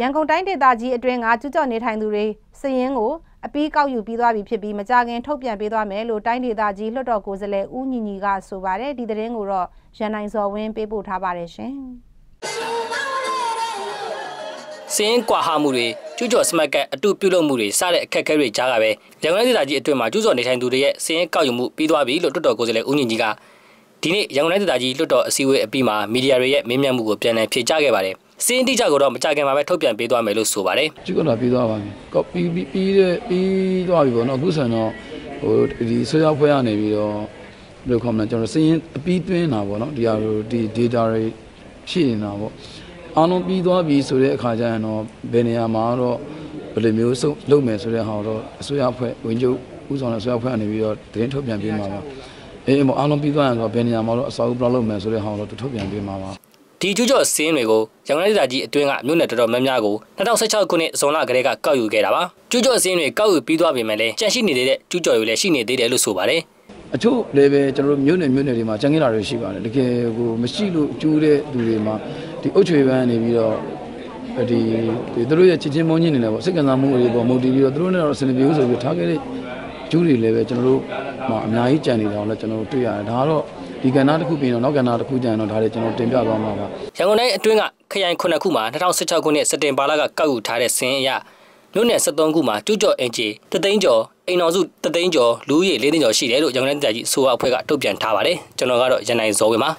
ရန်ကုန်တိုင်းဒေသကြီးအတွင်းကကျူးကျော်နေထိုင်သူတွေစည်ရင်းကိုအပီးကောက်ယူပြီးသွားပြီဖြစ်ပြီးမကြခင်ထုတ်ပြန်ပေးသွားမယ်လို့တိုင်းဒေသကြီးလွှတ်တော်ကိုယ်စားလှယ်ဦးညီညီကဆိုပါတယ်ဒီသတင်းကိုတော့ရန်နိုင်စော်ဝင်းပေးပို့ထားပါတယ်ရှင်စင်းကွာဟာမှုတွေကျူးကျော်စမတ်ကအတူပြုလုပ်မှုတွေစတဲ့အခက်အခဲတွေကြားကပဲရန်ကုန်ဒေသကြီးအတွင်းမှာကျူးကျော်နေထိုင်သူတွေရဲ့စင်းကောက်ယူမှုပြီးသွားပြီလို့တွတ်တော်ကိုယ်စားလှယ်ဦးညီညီကဒီနေ့ရန်ကုန်ဒေသကြီးလွှတ်တော်အစည်းအဝေးအပြီးမှာမီဒီယာတွေရဲ့မင်းမြတ်မှုကိုပြန်လည်ဖြေကြားခဲ့ပါတယ် စင်းတိကျကိုတော့မကြခင်မှာပဲထုတ်ပြန်ပေးသွားမယ်လို့ဆိုပါတယ်ကျုပ်ကတော့ပြီးသွားပါပြီကော်ပြီးပြီးတဲ့ပြီးသွားပြီပေါ့နော်အခုဆိုတော့ဟိုဒီဆွေးရောက်ဖွဲ့ရနေပြီးတော့ဘယ်လိုခေါ်မလဲကျွန်တော်စင်းအပြီးတွင်းတာပေါ့နော်ဒီဟာဒီ data တွေရှိနေတာပေါ့အားလုံးပြီးသွားပြီဆိုတဲ့အခါကျရင်တော့ဘယ်နေရာမှာတော့ဘယ်လိုမျိုးစုံလုပ်မယ်ဆိုတဲ့ဟာတော့အစိုးရဖွဲ့ဝင်ချုပ်ဥဆောင်တဲ့အစိုးရဖွဲ့ကနေပြီးတော့သတင်းထုတ်ပြန်ပေးမှာပါအေးအားလုံးပြီးသွားရင်တော့ဘယ်နေရာမှာတော့အစာအုပ်ဘယ်လောက်လုပ်မယ်ဆိုတဲ့ဟာတော့ထုတ်ပြန်ပေးမှာပါ ဒီကျူးကျော်စင်းတွေကိုရန်ကုန်ဒေသကြီးအတွင်းကမြို့နယ်တော်တော်များများကို2016ခုနှစ်ဇွန်လကတည်းကကောက်ယူခဲ့တာပါကျူးကျော်စင်းတွေကောက်ယူပြီးသွားပြီမဲ့လည်းကြန့်ရှိနေတဲ့ကျူးကျော်တွေလည်းရှိနေသေးတယ်လို့ဆိုပါတယ်အချို့လည်းပဲကျွန်တော်တို့မြို့နယ်မြို့နယ်တွေမှာကြံခဲ့တာတွေရှိပါတယ်တကယ်ကိုမရှိလို့ကျူးတဲ့သူတွေမှာဒီအုတ်ချွေပန်းနေပြီးတော့ဒီသူတို့ရဲ့ချစ်ချင်းမုန်းချင်းနေတယ်ပေါ့စိတ်ကံစားမှုတွေပေါ့မုတ်တီပြီးတော့သူတို့နဲ့တော့ဆင်ပြေဘူးဆိုပြီးထားခဲ့တဲ့ကျူးတွေလည်းပဲကျွန်တော်တို့မှာအများကြီးကြံနေတာကိုလည်းကျွန်တော်တို့တွေ့ရတယ်ဒါကတော့ ဒီကဏ္ဍတစ်ခုပြီးတော့နောက်ကဏ္ဍတစ်ခုကျရင်တော့ဒါတွေကျွန်တော်တင်ပြသွားမှာပါရန်ကုန်တိုင်းအတွင်းကခရိုင်9ခုမှာ2016ခုနှစ်စက်တင်ဘာလကကောက်ယူထားတဲ့စင်းအရမြို့နယ်73ခုမှာကျူးကျော်အင်ဂျီတသိန်းကျော်အိမ်တော်စုတသိန်းကျော်လူဦးရေ၄သိန်းကျော်ရှိတယ်လို့ရန်ကုန်တိုင်းဒေသကြီးအစိုးရအဖွဲ့ကထုတ်ပြန်ထားပါတယ်ကျွန်တော်ကတော့ရန်နိုင်ဇော်ဝင်းပါ